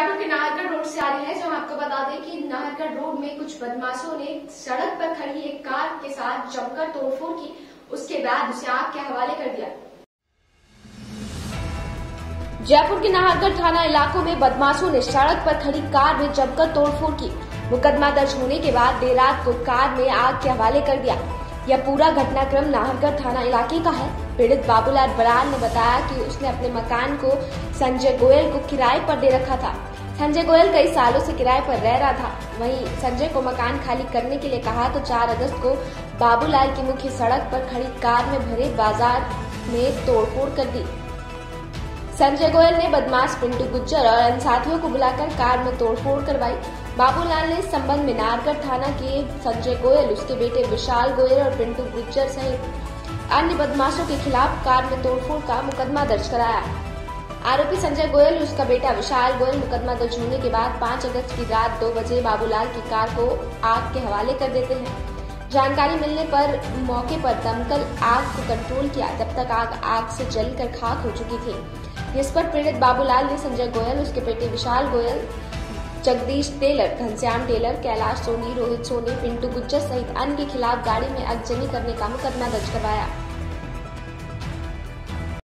जयपुर के नाहरगढ़ रोड से आ रही है जो हम आपको बता दें कि नाहरगढ़ रोड में कुछ बदमाशों ने सड़क पर खड़ी एक कार के साथ जमकर तोड़फोड़ की। उसके बाद उसे आग के हवाले कर दिया। जयपुर के नाहरगढ़ थाना इलाकों में बदमाशों ने सड़क पर खड़ी कार में जमकर तोड़फोड़ की। मुकदमा दर्ज होने के बाद देर रात को कार में आग के हवाले कर दिया। यह पूरा घटनाक्रम नाहरगढ़ थाना इलाके का है। पीड़ित बाबूलाल बराल ने बताया कि उसने अपने मकान को संजय गोयल को किराए पर दे रखा था। संजय गोयल कई सालों से किराए पर रह रहा था। वहीं संजय को मकान खाली करने के लिए कहा तो 4 अगस्त को बाबूलाल की मुख्य सड़क पर खड़ी कार में भरे बाज़ार में तोड़फोड़ कर दी। संजय गोयल ने बदमाश पिंटू गुज्जर और अन्य साथियों को बुलाकर कार में तोड़फोड़ करवाई। बाबूलाल ने इस संबंध में नारगढ़ थाना के संजय गोयल, उसके बेटे विशाल गोयल और पिंटू गुज्जर सहित अन्य बदमाशों के खिलाफ कार में तोड़फोड़ का मुकदमा दर्ज कराया। आरोपी संजय गोयल, उसका बेटा विशाल गोयल, मुकदमा दर्ज होने के बाद 5 अगस्त की रात दो बजे बाबूलाल की कार को आग के हवाले कर देते हैं। जानकारी मिलने पर मौके पर दमकल आग को कंट्रोल किया। जब तक आग आग से जलकर खाक हो चुकी थी। जिस पर पीड़ित बाबूलाल ने संजय गोयल, उसके बेटे विशाल गोयल, जगदीश टेलर, घनश्याम टेलर, कैलाश सोनी, रोहित सोनी, पिंटू गुज्जर सहित अन्य के खिलाफ गाड़ी में अगजनी करने का मुकदमा दर्ज करवाया।